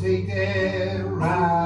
Take that right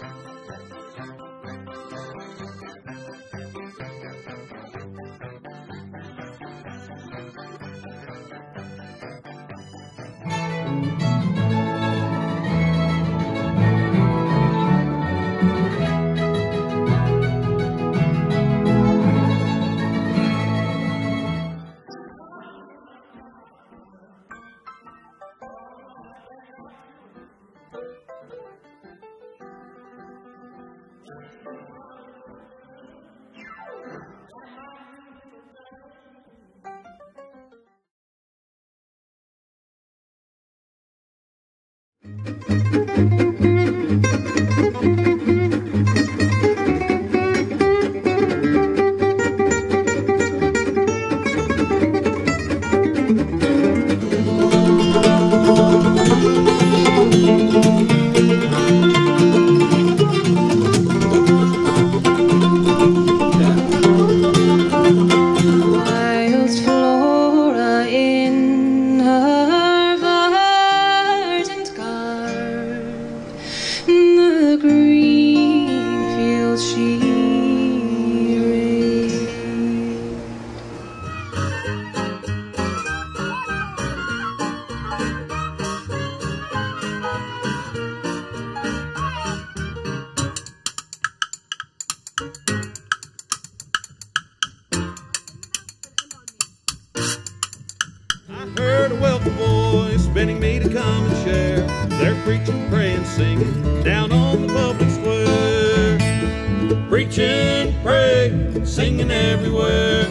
Wild A welcome voice bidding me to come and share. They're preaching, praying, singing down on the public square. Preaching, praying, singing everywhere,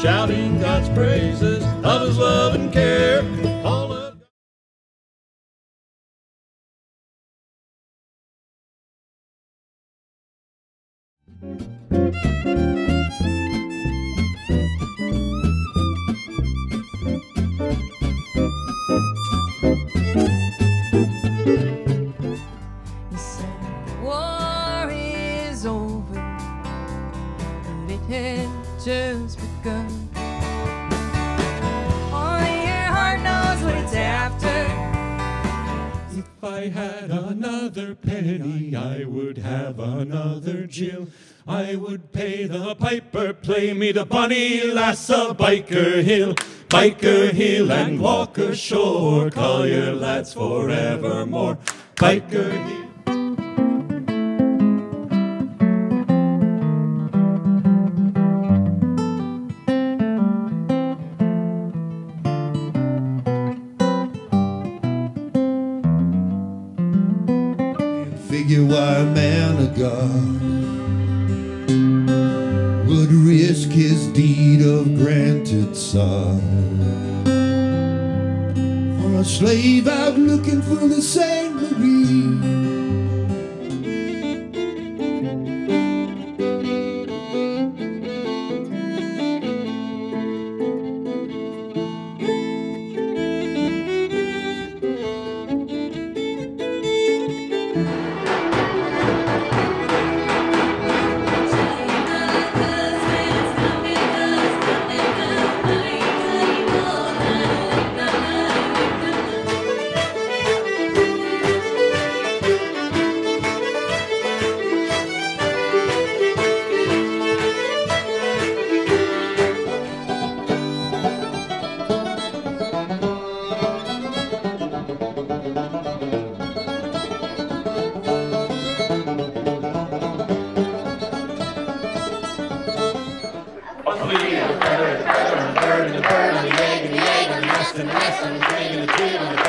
shouting God's praises of His love and care. All of begun. Only your heart knows what it's after. If I had another penny, I would have another Jill. I would pay the piper, play me the bonny lass of Byker Hill, Byker Hill and Walker Shore, Call your lads forevermore, Byker Hill. Figure why a man of God would risk his deed of granted sod for a slave out looking for the Saint Marie. Bird on the egg and the egg on the nest and the nest the twig and the twig on the